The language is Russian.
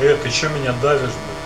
Эх, ты что меня давишь, блин?